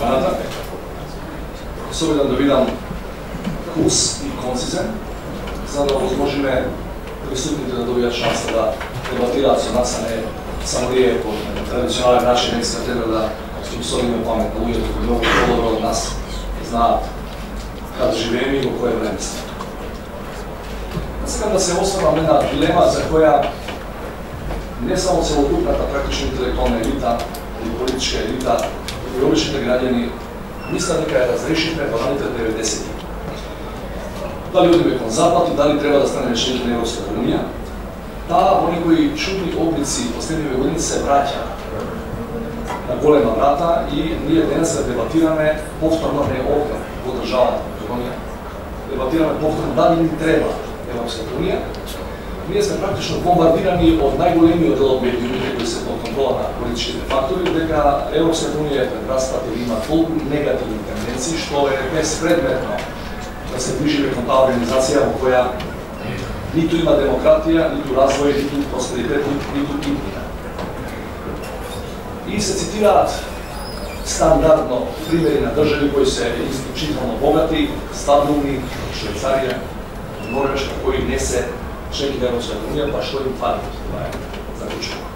Канада. Се обидам да видам курс и концизен, за да возможиме присутните да добијат шанса да дебатираат со нас, а не само ние по традиционален начин днеска треба да способиме памет на луѓето кои многу подобро од нас знаат каде живееме и во кое време сме. Да сакам да се осврнам една дилема за која не само целокупната практично интелектуална елита или политичка елита, и обичните граѓани мислат дека ја разрешивме во 90-ти. Дали одиме кон запад и дали треба да станеме член на Европската унија, таа во некои чудни облици последниве години се враќа на голема врата и ние денес се дебатираме повторно не овде во државата Македонија. Дебатираме повторно дали ни треба Европската унија. Ние сме практично бомбардирани од најголемиот дел од медиумите se pod kontrola na politički faktori, gdje ga Europska unija rasplati ima tu negativnih tendenciji, što je bespredmetno da se bliži nekom ta organizacija u koja niti ima demokratija, niti razvoj, niti prosperitet, niti imina. I se citirat standardno primjeri na državi koji se isključitelno bogati, stabilni, Švajcarija, Norveška koji nese čeki Europska unija, pa što im fali, to.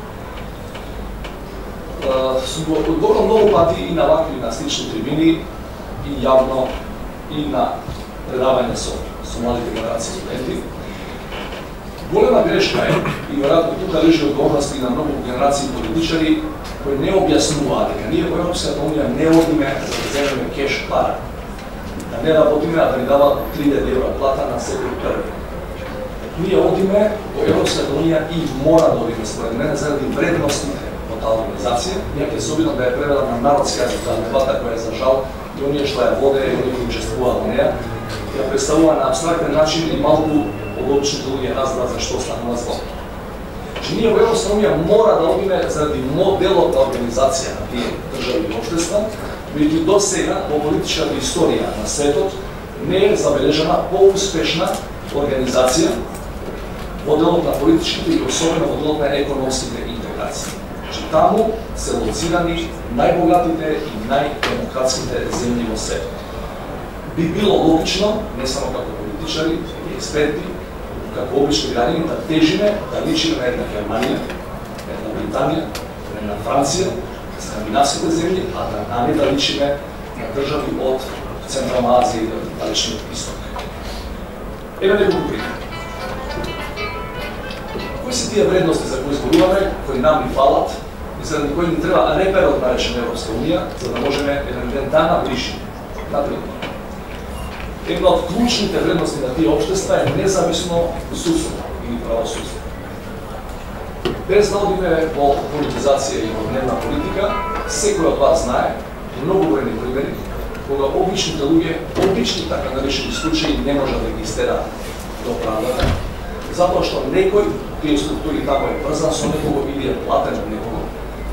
Сум го одговорил многу пати и на вакви на слични трибини, и јавно, и на предавање со, со младите генерации студенти, Голема грешка е, и веројатно тука лежи одговорност и на многу генерации политичари, кои не објаснуваат дека ние во Европската унија не одиме за да земеме кеш пара. Да не работиме, а да ни дават 3000 евра плата на секој први. Ние одиме во Европската унија и мора да одиме според мене заради вредностите во таа организација. Ние ќе се обидам да ја преведам на народска дебата која е за жал и оние што ја воде и оние кои учествуваат во неа, ја представува на абстрактен начин и малку обичните луѓе разбра да за што станува збор. Значи, Че ние во Европска унија мора да одиме заради моделот на организација на тие држави и општества, бидејќи до сега во политичката историја на светот не е забележана поуспешна организација во делот на политичките и особено во делот на економските интеграции. Че таму се лоцирани најбогатите и најдемократските земји во светот. Би било логично, не само како политичари и експерти, како обични граѓани да тежиме да личиме на една Германија, една Британија, на една Франција, скандинавските земји, а да не да личиме на држави од Централна Азија и Далечниот Исток. Еве неколку примери. Кои се тие вредности за кои зборуваме, кои нам ни фалат и за кои ни треба реперот наречен Европска Унија, за да можеме еден ден да наближиме. Например, една од клучните вредности на тие општества е независно судство или правосудство. Без да одиме во политизација и во дневна политика, секој од вас знае многу вредни примери кога обичните луѓе, обични така наречени случаи не можат да ги истера до правдата, затоа што некој тие структури таму е врзан со некого или е платен од некого.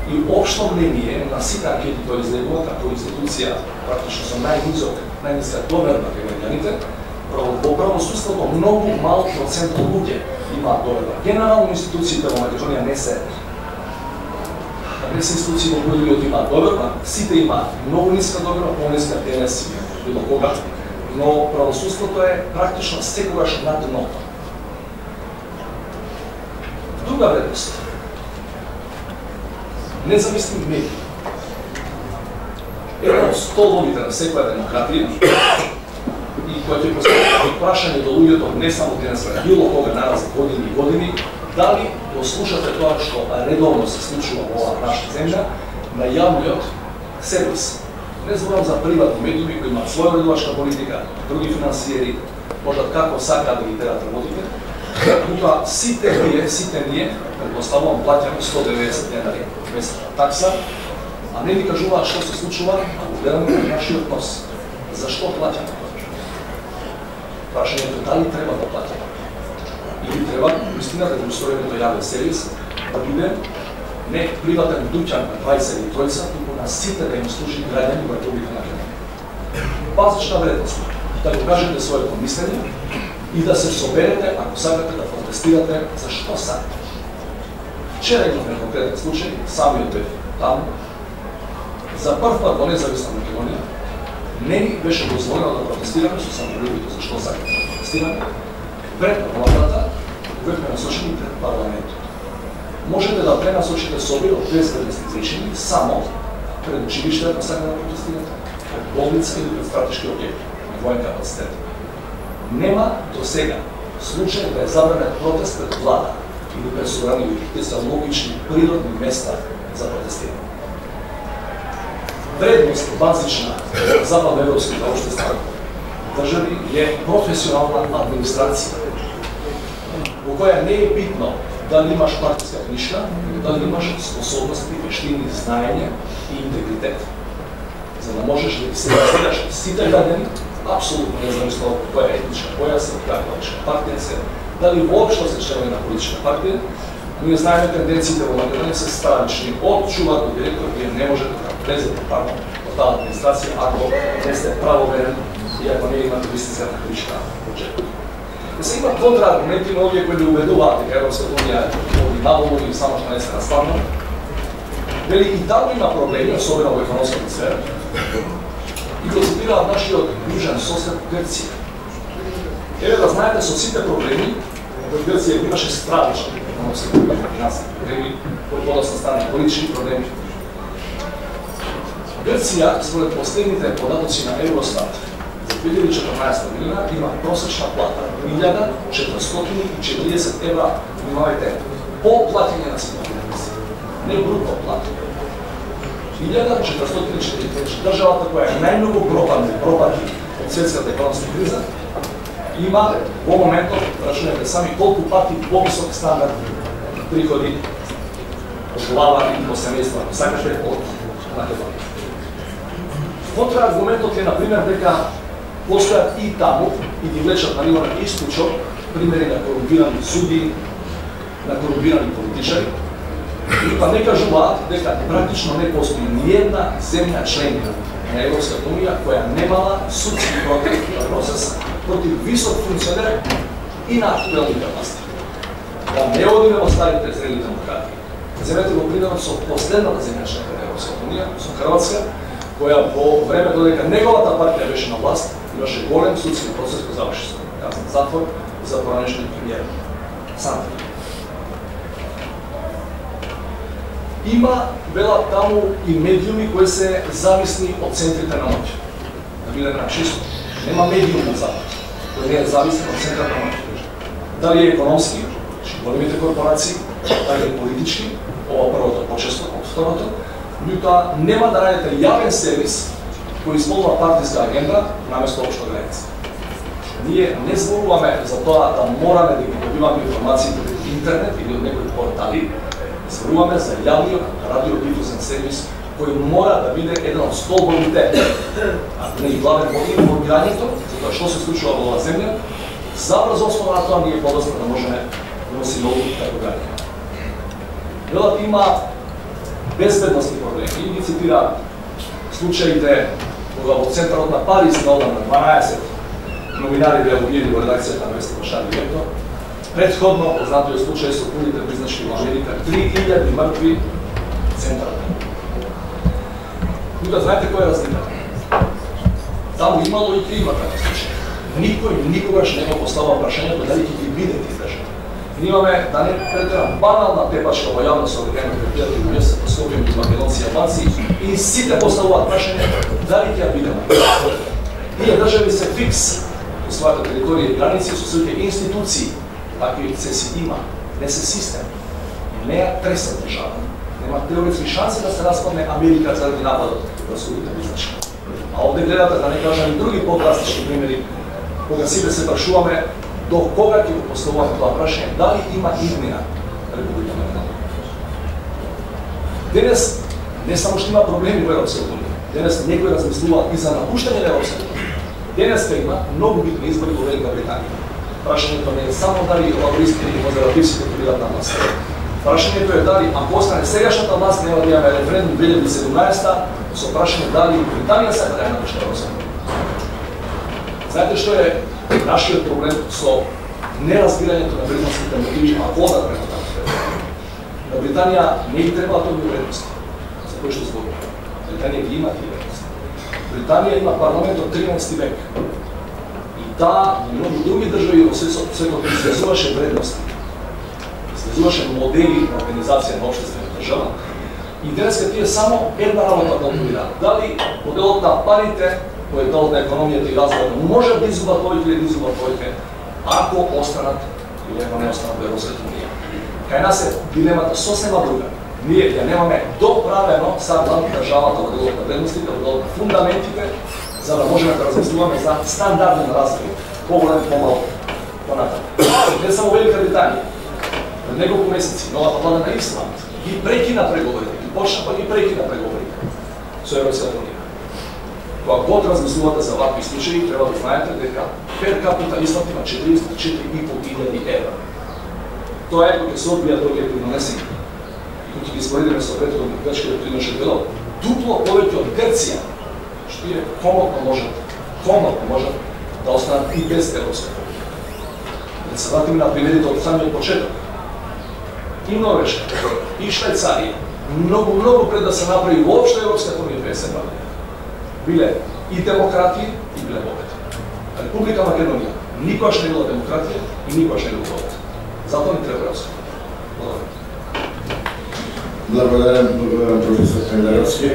И општо мнение на сите анкети кои излегува како институција практично со најнизок најниска доверба на граѓаните, во правосудството многу мал процент од луѓе имаат доверба. Генерално институциите во Македонија не се не се институции во кои луѓето имаат доверба, сите имаат многу ниска доверба, пониска денес било кога, но правосудството е практично секогаш на дното. Друга вредност. Независни медии едно од столбовите на секоја демократија и која ќе постави прашање до луѓето не само денес, а било кога нараз години и години, дали го слушате тоа што редовно се случува во оваа наша земја на јавниот сервис. Не зборам за приватни медиуми кои имаат своја редовачка политика, други финансиери, можат како сакаат да ги терат работите, Тука сите ние, сите ние, предпоставувам, платјаме 190 денари месечна такса, а не ни кажуваат што се случува, ако гледаме на нашиот нос. Зашто плаќаме? Прашањето дали треба да платиме? Или треба, истина, да го устроиме до јавен сервис, да биде не приватен дуќан на 20 или тројца, туку на сите да им служи граѓани во Република Македонија. Базична вредност, да го кажете своето мислење и да се соберете ако сакате да протестирате за што сакате. Вчера имаме конкретен случај, самиот бев таму, за прв пат во независна Македонија не ни беше дозволено да протестираме со самолюбито за што сакаме да протестираме пред владата, бевме насочени пред парламентот. Можете да пренасочите соби од безбедностни причини само пред училиште ако сакате да протестирате, пред болница или пред стратешки објекти на воен капацитет. Нема до сега случај да е забранет протест пред влада или да пред собрани за логични, природни места за протестирање. Вредност базична западноевропските општества држави е професионална администрација, во која не е битно дали имаш партиска книжка, дали имаш способности, вештини, знаење и интегритет. За да можеш да се разбираш сите градени, apsolutno ne znam što koja je etnička pojasa, koja je politička partija, se, Da li uopšte osjećava jedna politička partija, mi znajemo tendenciji devolagiranja se stavični od čuvar do direktora gdje ne možete prezati tamo od ta administracija ako ne ste pravomeren i ako ne imate visnica politička očekanja. Da se ima kontrargumentima ovdje koji ne uvedu vati, Evropska unija ovdje navodu i samo što ne se nastavno, Veli, i tamo ima problemi, osobeno u ekonomskom sferu, И го цитираат нашиот јужен сосед Грција. Еве да знаете со сите проблеми, во Грција имаше стратешки економски проблеми, финансови проблеми, кои подоцна стане политички проблеми. Грција, според последните податоци на Евростат, за 2014 година има просечна плата 1440 евра, внимавајте, по платење на сите Не брутно платење 1440 државата која е најмногу пропадна, пропади од светската економска криза, има во моментот, рачунете сами, колку пати повисок стандард приходи од глава и по семејства, сакате од Македонија. Контрааргументот е, например, дека постојат и таму и ги влечат на ниво на источок примери на корумпирани суди, на корумпирани политичари, и па не кажуваат дека практично не постои ни една земја членка на Европската унија која немала судски процес против висок функционер и на актуелните власти. Да не одиме во старите зрели демократии. Земјата го примерот со последната земја членка на Европската унија, со Хрватска, која во време додека неговата партија беше на власт, имаше голем судски процес кој заврши со казан затвор за поранешни премиер Сантер. Има, велат таму, и медиуми кои се зависни од центрите на моќ. Да биде на чисто. Нема медиум на запад, кој не е зависен од центрите на моќ. Дали е економски, големите корпорации, дали е политички, ова првото да почесто од второто, меѓутоа нема да радите јавен сервис кој исполнува партиска агенда наместо општа граница. Ние не зборуваме за тоа да мораме да ги добиваме информациите од интернет или од некои портали, зборуваме за јавниот радиодифузен сервис кој мора да биде еден од столбовите, ако не и главен во информирањето, за тоа што се случува во оваа земја, за брзо основа на тоа ние подоцна да можеме да носи нови така граѓани. Велат има безбедностни проблеми. И ги цитира случаите кога во центарот на Париз на на 12 новинари беа убиени во редакцијата на Веста Шарли Предходно, познатиот случај со пулите признашки во Америка, 3000 мртви центарот. Тука знаете кој е разликата? Таму имало и има така случај. Никој никогаш не го постава прашањето дали ќе ги биде издржани. Ние имаме, да не претерам, банална тепачка во јавно сообраќајно предпријатели во место по Скопје македонци и албанци и сите поставуваат прашање дали ќе ја бидеме. Ние држави се фикс во својата територија и граници со своите институции, такви си има, не се систем. Не ја треса држава. Нема теоретски шанси да се распадне Америка заради нападот да на судите бизначки. А овде гледате, да не кажам и други подрастични примери, кога сите се прашуваме до кога ќе го поставуваме тоа прашање, дали има иднина Република Македонија. Денес не само што има проблеми во Европската унија, денес некои размислуваат и за напуштање на Европската унија. Денес има многу битни избори во Велика Британија. Прашањето не е само дали лабористите или конзервативците ќе бидат на власт. Прашањето е дали ако остане сегашната власт нема да имаме референдум 2017 со прашање дали Британија се да ја напушта Европската Знаете што е нашиот проблем со неразбирањето на британските мотиви, а вода према така. На Британија не ги треба тоа вредности, за кои што зборува. Британија ги има тие вредности. Британија има парламент од 13 век. И таа и многу други држави во светот излезуваше вредности. Излезуваше модели на организација на општествена држава. И денеска тие само една работа калкулираат. Дали моделот на парите, кој е делот на економијата и развојот, може да изгуба овие или да изгуба тој ако останат или ако не останат во Европската унија. Кај нас е дилемата сосема друга. Ние ја немаме доправено са главни државата да во делот на вредностите, да во делот на фундаментите, за да можеме да размислуваме за стандарден развој, поголем, помал, понатаму. Не само Велика Британија. Пред неколку месеци новата влада на Исланд ги прекина преговорите, ги почна па ги прекина преговорите со Европската унија. Кога год размислувате за вакви случаи, треба да знаете дека пер капита Исланд има 44.500 евра. Тоа е кога се одбија тој ќе принонеси и кога ги споредиме со претходно грчкиот приноше било дупло повеќе од Грција, што е комотно можат, комотно можат да останат и без Европска Да се вратиме на примерите од самиот почеток. И Норвешка, и Швајцарија, многу, многу пред да се направи воопшто Европската унија 50 години биле и демократи и биле богати. Република Македонија никогаш не била демократија и никогаш не била богат. Затоа ни треба Европска. Благодарам. Благодарам професор Кандаровски.